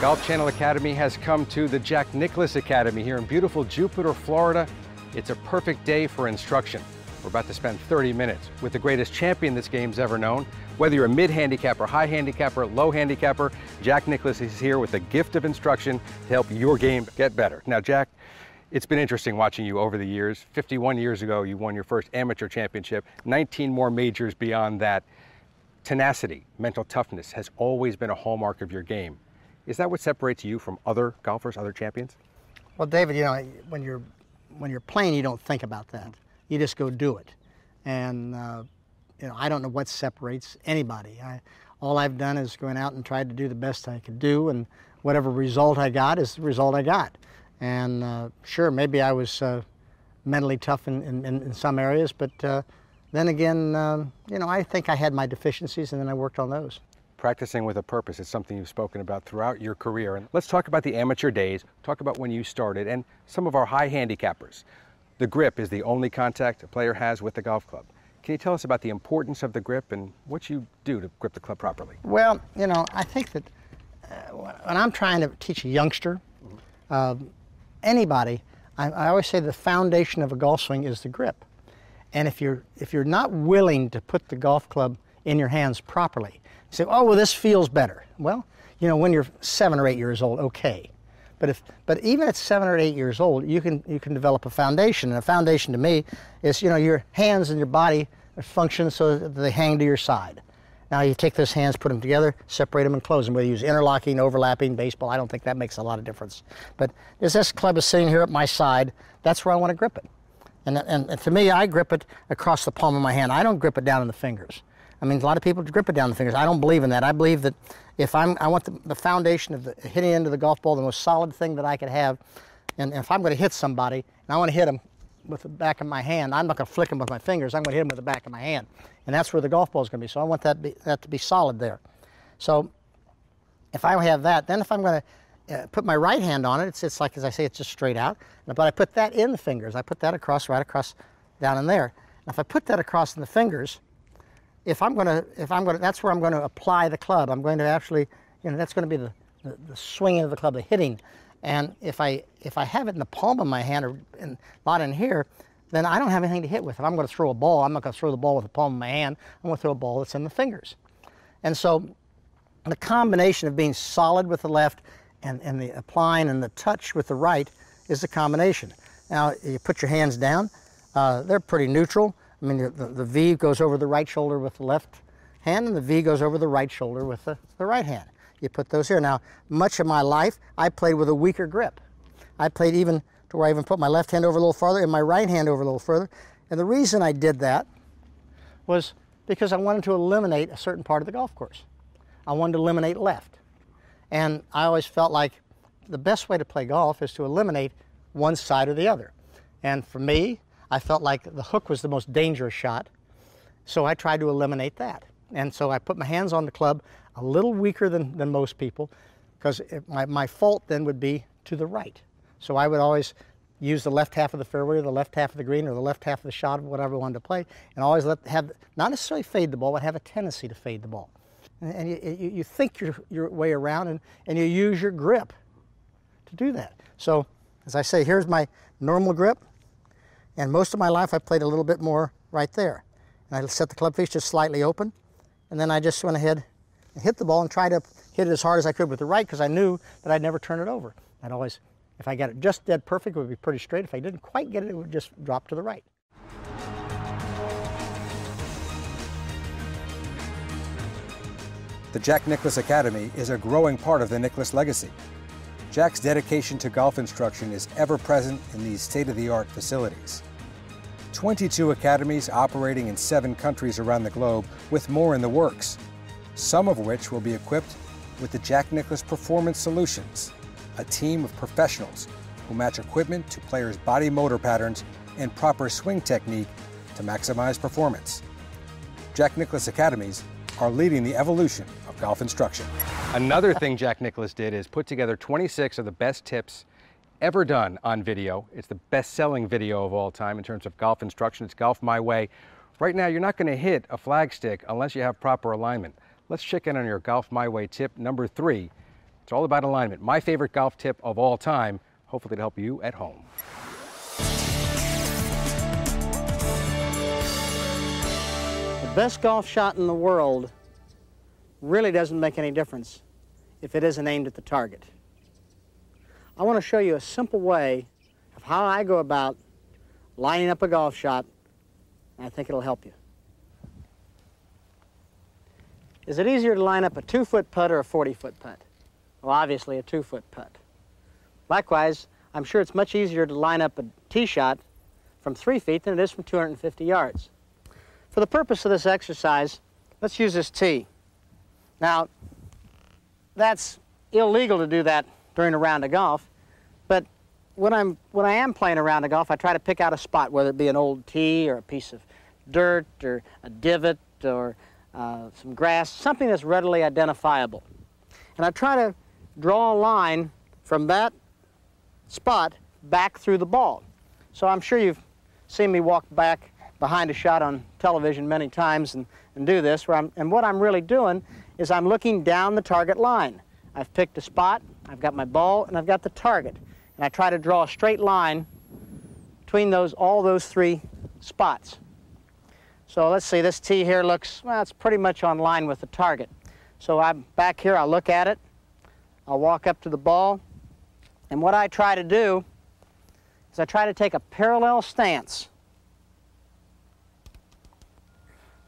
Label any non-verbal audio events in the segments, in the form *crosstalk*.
Golf Channel Academy has come to the Jack Nicklaus Academy here in beautiful Jupiter, Florida. It's a perfect day for instruction. We're about to spend 30 minutes with the greatest champion this game's ever known. Whether you're a mid-handicapper, high handicapper, low handicapper, Jack Nicklaus is here with a gift of instruction to help your game get better. Now, Jack, it's been interesting watching you over the years. 51 years ago, you won your first amateur championship, 19 more majors beyond that. Tenacity, mental toughness has always been a hallmark of your game. Is that what separates you from other golfers, other champions? Well, David, you know, when you're when you're playing, you don't think about that. You just go do it. And uh, you know, I don't know what separates anybody. I, all I've done is going out and tried to do the best I could do, and whatever result I got is the result I got. And uh, sure, maybe I was uh, mentally tough in, in, in, some areas, but uh, then again, um, you know, I think I had my deficiencies, and then I worked on those. Practicing with a purpose is something you've spoken about throughout your career. And let's talk about the amateur days, talk about when you started, and some of our high handicappers. The grip is the only contact a player has with the golf club. Can you tell us about the importance of the grip and what you do to grip the club properly? Well, you know, I think that uh, when I'm trying to teach a youngster, uh, anybody, I, I, always say the foundation of a golf swing is the grip. And if you're, if you're not willing to put the golf club in your hands properly, you say, oh, well, this feels better. Well, you know, when you're seven or eight years old, okay. But if, but even at seven or eight years old, you can you can develop a foundation. And a foundation to me is you know your hands and your body function so that they hang to your side. Now you take those hands, put them together, separate them and close them. Whether you use interlocking, overlapping, baseball, I don't think that makes a lot of difference. But as this club is sitting here at my side, that's where I want to grip it. And, and, and to me, I grip it across the palm of my hand. I don't grip it down in the fingers. I mean, a lot of people grip it down the fingers. I don't believe in that. I believe that if I'm, I want the, the foundation of the hitting into the golf ball, the most solid thing that I could have, and, and if I'm going to hit somebody, and I want to hit them with the back of my hand, I'm not going to flick them with my fingers. I'm going to hit them with the back of my hand, and that's where the golf ball is going to be. So I want that, be, that to be solid there. So if I have that, then if I'm going to uh, put my right hand on it, it's, it's like, as I say, it's just straight out. But I put that in the fingers. I put that across, right across, down in there. And if I put that across in the fingers, if I'm going to, if I'm going to, that's where I'm going to apply the club. I'm going to actually, you know, that's going to be the, the, the swinging of the club, the hitting. And if I, if I have it in the palm of my hand or in, not in here, then I don't have anything to hit with. If I'm going to throw a ball, I'm not going to throw the ball with the palm of my hand. I'm going to throw a ball that's in the fingers. And so the combination of being solid with the left and, and the applying and the touch with the right is the combination. Now, you put your hands down. Uh, they're pretty neutral. I mean, the, the, V goes over the right shoulder with the left hand, and the V goes over the right shoulder with the, the right hand. You put those here. Now, much of my life, I played with a weaker grip. I played even to where I even put my left hand over a little farther and my right hand over a little further. And the reason I did that was because I wanted to eliminate a certain part of the golf course. I wanted to eliminate left. And I always felt like the best way to play golf is to eliminate one side or the other. And for me, I felt like the hook was the most dangerous shot, so I tried to eliminate that. And so I put my hands on the club a little weaker than, than most people, because my, my fault then would be to the right. So I would always use the left half of the fairway or the left half of the green or the left half of the shot of whatever I wanted to play, and always let have not necessarily fade the ball, but have a tendency to fade the ball. And, and you, you, you, think your, your way around and, and you use your grip to do that. So as I say, here's my normal grip. And most of my life I played a little bit more right there. And I set the club face just slightly open. And then I just went ahead and hit the ball and tried to hit it as hard as I could with the right because I knew that I'd never turn it over. I'd always, if I got it just dead perfect, it would be pretty straight. If I didn't quite get it, it would just drop to the right. The Jack Nicklaus Academy is a growing part of the Nicklaus legacy. Jack's dedication to golf instruction is ever present in these state-of-the-art facilities. 22 academies operating in seven countries around the globe with more in the works, some of which will be equipped with the Jack Nicklaus Performance Solutions, a team of professionals who match equipment to players' body motor patterns and proper swing technique to maximize performance. Jack Nicklaus Academies are leading the evolution of golf instruction. Another thing Jack Nicklaus did is put together 26 of the best tips ever done on video. It's the best-selling video of all time in terms of golf instruction. It's Golf My Way. Right now, you're not going to hit a flagstick unless you have proper alignment. Let's check in on your Golf My Way tip number three It's all about alignment. My favorite golf tip of all time, hopefully to help you at home. The best golf shot in the world really doesn't make any difference if it isn't aimed at the target. I want to show you a simple way of how I go about lining up a golf shot, and I think it'll help you. Is it easier to line up a two-foot putt or a 40-foot putt? Well, obviously a two-foot putt. Likewise, I'm sure it's much easier to line up a tee shot from three feet than it is from 250 yards. For the purpose of this exercise, let's use this tee. Now, that's illegal to do that during a round of golf, but when, I'm, when I am playing a round of golf, I try to pick out a spot, whether it be an old tee or a piece of dirt or a divot or uh, some grass, something that's readily identifiable. And I try to draw a line from that spot back through the ball. So I'm sure you've seen me walk back behind a shot on television many times and, and do this. Where I'm, and what I'm really doing is I'm looking down the target line. I've picked a spot, I've got my ball, and I've got the target. And I try to draw a straight line between those, all those three spots. So let's see, this tee here looks, well, it's pretty much on line with the target. So I'm back here, I'll look at it, I'll walk up to the ball, and what I try to do is I try to take a parallel stance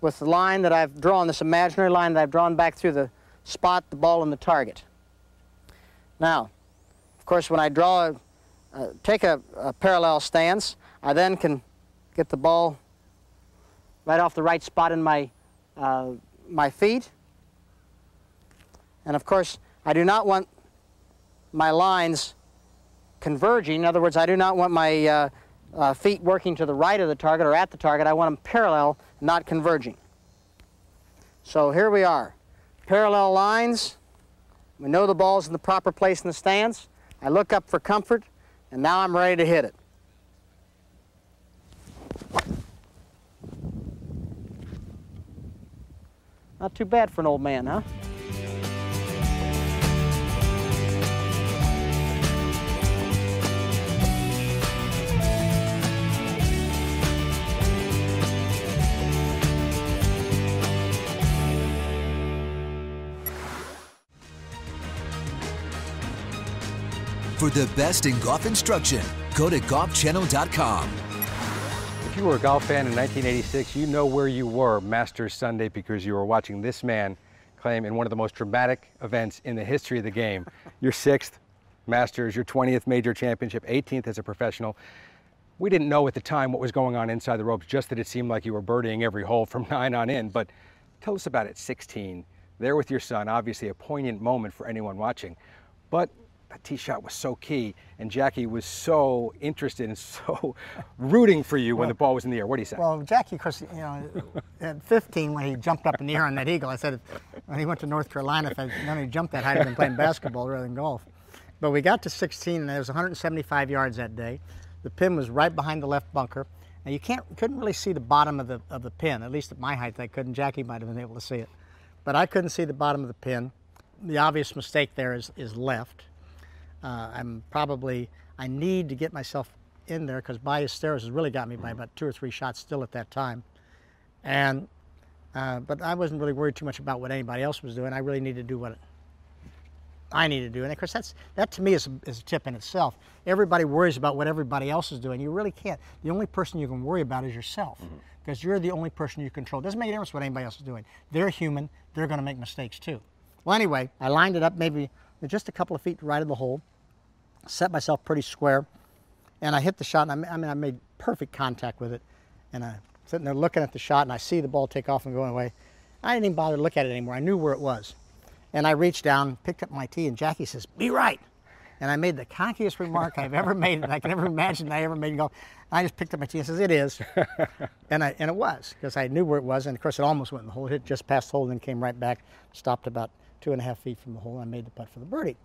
with the line that I've drawn, this imaginary line that I've drawn back through the spot, the ball, and the target. Now, of course, when I draw, uh, take a, a parallel stance, I then can get the ball right off the right spot in my, uh, my feet. And of course, I do not want my lines converging. In other words, I do not want my uh, uh, feet working to the right of the target or at the target. I want them parallel, not converging. So here we are. Parallel lines. We know the ball's in the proper place in the stance. I look up for comfort, and now I'm ready to hit it. Not too bad for an old man, huh? For the best in golf instruction, go to golfchannel.com. If you were a golf fan in 1986, you know where you were Masters Sunday because you were watching this man claim in one of the most dramatic events in the history of the game. *laughs* your sixth Masters, your 20th major championship, 18th as a professional. We didn't know at the time what was going on inside the ropes, just that it seemed like you were birdieing every hole from *laughs* nine on in. But tell us about it, 16, there with your son, obviously a poignant moment for anyone watching. But that tee shot was so key, and Jackie was so interested and *laughs* so rooting for you when the ball was in the air. What do you say? Well, Jackie, of course, you know, at 15 when he jumped up in the air on that eagle, I said when he went to North Carolina, if I known he jumped that high, I'd been playing basketball rather than golf. But we got to 16, and it was 175 yards that day. The pin was right behind the left bunker. Now you can't, couldn't really see the bottom of the of the pin. At least at my height, I couldn't. Jackie might have been able to see it, but I couldn't see the bottom of the pin. The obvious mistake there is is left uh, I'm probably, I need to get myself in there because Ballesteros has really got me by about two or three shots still at that time. And, uh, but I wasn't really worried too much about what anybody else was doing. I really needed to do what I needed to do. And of course, that's, that to me is a, is a tip in itself. Everybody worries about what everybody else is doing. You really can't. The only person you can worry about is yourself because mm-hmm. you're the only person you control. It doesn't make a difference what anybody else is doing. They're human. They're going to make mistakes too. Well, anyway, I lined it up maybe just a couple of feet right of the hole set myself pretty square, and I hit the shot, and I, I mean, I made perfect contact with it, and I'm sitting there looking at the shot, and I see the ball take off and going away. I didn't even bother to look at it anymore. I knew where it was. And I reached down, picked up my tee, and Jackie says, be right. And I made the cockiest remark I've ever made that I can ever imagine I ever made. And go, I just picked up my tee and says, it is. *laughs* and, I, and it was, because I knew where it was. And of course, it almost went in the hole, hit just past the hole, and then came right back, stopped about two and a half feet from the hole. And I made the putt for the birdie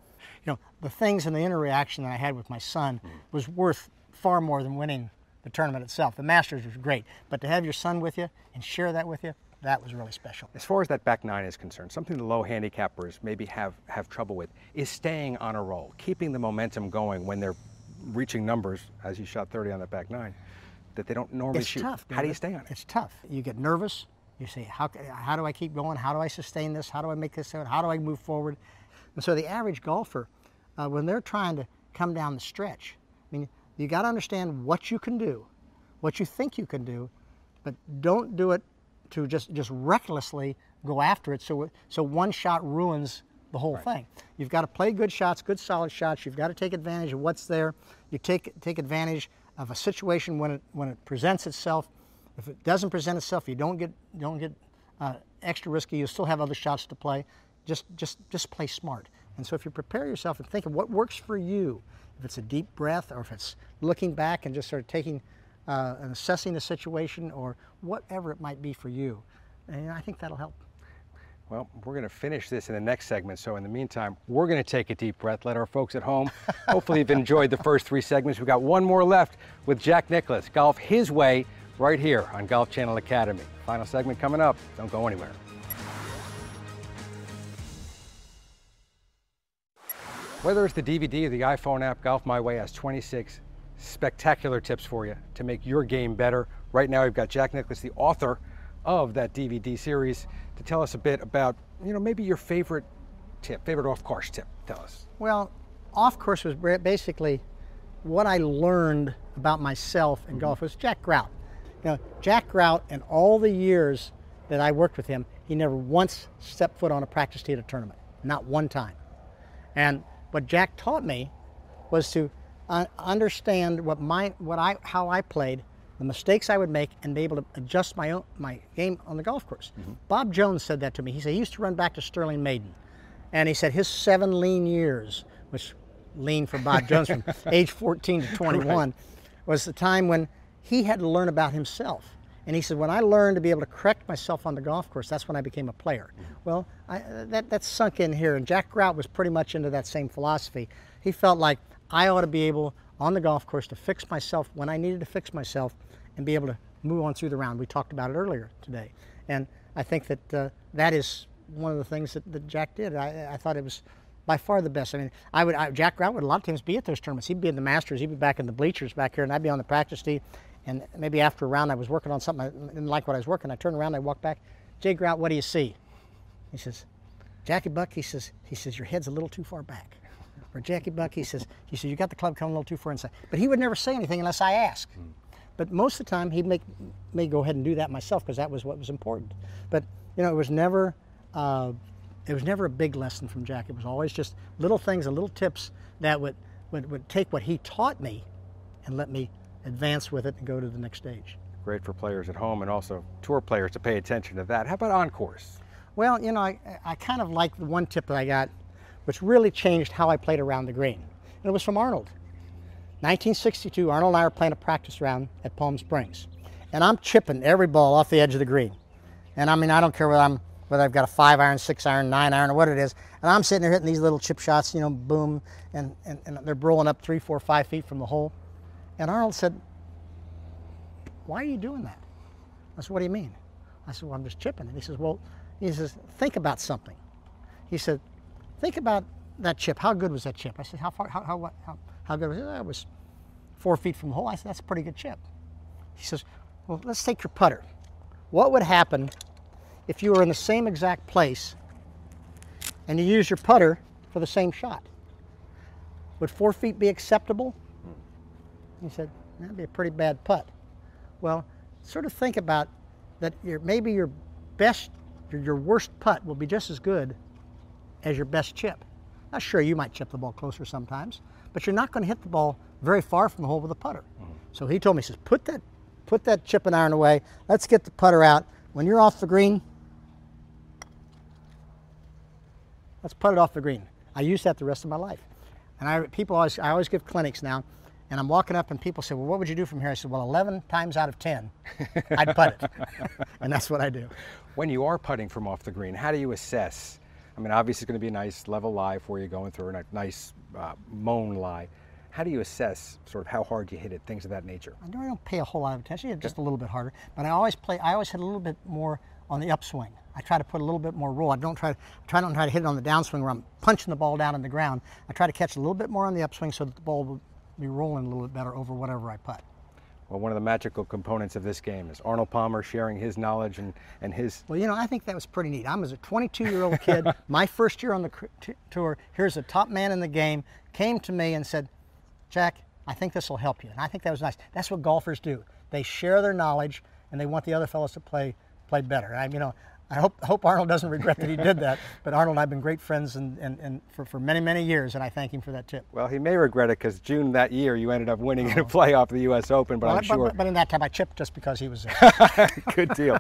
you know, the things and the interaction that I had with my son mm. was worth far more than winning the tournament itself. The Masters was great, but to have your son with you and share that with you, that was really special. As far as that back nine is concerned, something the low handicappers maybe have, have trouble with is staying on a roll, keeping the momentum going when they're reaching numbers, as you shot 30 on that back nine, that they don't normally it's shoot. tough. How do you stay on it? It's tough. You get nervous. You say, how, how do I keep going? How do I sustain this? How do I make this out? How do I move forward? And so the average golfer, uh, when they're trying to come down the stretch, I mean, you got to understand what you can do, what you think you can do, but don't do it to just, just recklessly go after it so, so one shot ruins the whole right. thing. You've got to play good shots, good solid shots. You've got to take advantage of what's there. You take, take advantage of a situation when it, when it presents itself. If it doesn't present itself, you don't get, don't get uh, extra risky. You still have other shots to play. Just, just, just play smart. And so if you prepare yourself and think of what works for you, if it's a deep breath or if it's looking back and just sort of taking uh, and assessing the situation or whatever it might be for you, and I think that'll help. Well, we're going to finish this in the next segment. So in the meantime, we're going to take a deep breath, let our folks at home, *laughs* hopefully you've enjoyed the first three segments. We've got one more left with Jack Nicklaus, golf his way right here on Golf Channel Academy. Final segment coming up. Don't go anywhere. Whether it's the DVD or the iPhone app, Golf My Way has 26 spectacular tips for you to make your game better. Right now, we've got Jack Nicklaus, the author of that DVD series, to tell us a bit about, you know, maybe your favorite tip, favorite off-course tip. Tell us. Well, off-course was basically what I learned about myself in mm-hmm. golf was Jack Grout. You know, Jack Grout, in all the years that I worked with him, he never once stepped foot on a practice tee at a tournament, not one time. And what Jack taught me was to uh, understand what my what I how I played, the mistakes I would make, and be able to adjust my own my game on the golf course. Mm-hmm. Bob Jones said that to me. He said he used to run back to Stewart Maiden, and he said his seven lean years, which lean for Bob *laughs* Jones from age 14 to 21, right. was the time when he had to learn about himself. And he said, when I learned to be able to correct myself on the golf course, that's when I became a player. Mm-hmm. Well, I, that, that sunk in here. And Jack Grout was pretty much into that same philosophy. He felt like I ought to be able on the golf course to fix myself when I needed to fix myself and be able to move on through the round. We talked about it earlier today. And I think that uh, that is one of the things that, that Jack did. I, I, thought it was by far the best. I mean, I would I, Jack Grout would a lot of times be at those tournaments. He'd be in the Masters. He'd be back in the bleachers back here, and I'd be on the practice tee. And maybe after a round, I was working on something. I didn't like what I was working. I turned around, I walked back. Jay Grout, what do you see? He says, Jackie Buck. He says, he says your head's a little too far back. Or Jackie Buck. He says, he says you got the club coming a little too far inside. But he would never say anything unless I asked. Mm. But most of the time, he'd make me go ahead and do that myself because that was what was important. But you know, it was never. Uh, it was never a big lesson from Jack. It was always just little things and little tips that would, would, would take what he taught me and let me advance with it and go to the next stage. Great for players at home and also tour players to pay attention to that. How about on course? Well, you know, I, I kind of like the one tip that I got, which really changed how I played around the green. And it was from Arnold. 1962, Arnold and I were playing a practice round at Palm Springs. And I'm chipping every ball off the edge of the green. And I mean, I don't care whether I'm whether I've got a five iron, six iron, nine iron, or what it is. And I'm sitting there hitting these little chip shots, you know, boom, and, and, and they're rolling up three, four, five feet from the hole. And Arnold said, why are you doing that? I said, what do you mean? I said, well, I'm just chipping. And he says, well, he says, think about something. He said, think about that chip. How good was that chip? I said, how far, how, how, how, how good was it? It was four feet from the hole. I said, that's a pretty good chip. He says, well, let's take your putter. What would happen if you were in the same exact place and you use your putter for the same shot? Would four feet be acceptable? He said, that'd be a pretty bad putt. Well, sort of think about that your, maybe your best, your, your worst putt will be just as good as your best chip. Now, sure, you might chip the ball closer sometimes, but you're not going to hit the ball very far from the hole with a putter. Mm-hmm. So he told me, he says, put that, put that chipping iron away. Let's get the putter out. When you're off the green, let's put it off the green. I use that the rest of my life. And I, people always, I always give clinics now and I'm walking up and people say, well, what would you do from here? I said, well, 11 times out of 10, I'd putt it. *laughs* and that's what I do. When you are putting from off the green, how do you assess? I mean, obviously it's going to be a nice level lie for you going through a nice uh, mown lie. How do you assess sort of how hard you hit it, things of that nature? I don't pay a whole lot of attention, just a little bit harder, but I always play, I always hit a little bit more on the upswing. I try to put a little bit more roll. I don't try, try don't try to hit it on the downswing where I'm punching the ball down in the ground. I try to catch a little bit more on the upswing so that the ball will be rolling a little bit better over whatever I putt. Well, one of the magical components of this game is Arnold Palmer sharing his knowledge and, and his. Well, you know, I think that was pretty neat. I'm as a 22 year old kid, *laughs* my first year on the tour, here's a top man in the game, came to me and said, Jack, I think this will help you. And I think that was nice. That's what golfers do. They share their knowledge and they want the other fellows to play play better. I, you know, I hope, hope Arnold doesn't regret that he did that, *laughs* but Arnold and I have been great friends and, and, and for, for many, many years, and I thank him for that tip. Well, he may regret it because June that year you ended up winning in a oh. playoff of the U.S. Open, but well, I'm sure. But, but, in that time I chipped just because he was there. *laughs* Good deal.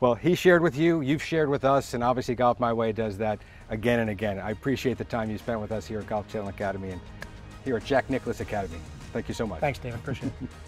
Well, he shared with you, you've shared with us, and obviously Golf My Way does that again and again. I appreciate the time you spent with us here at Golf Channel Academy and here at Jack Nicklaus Academy. Thank you so much. Thanks, David. Appreciate it. *laughs*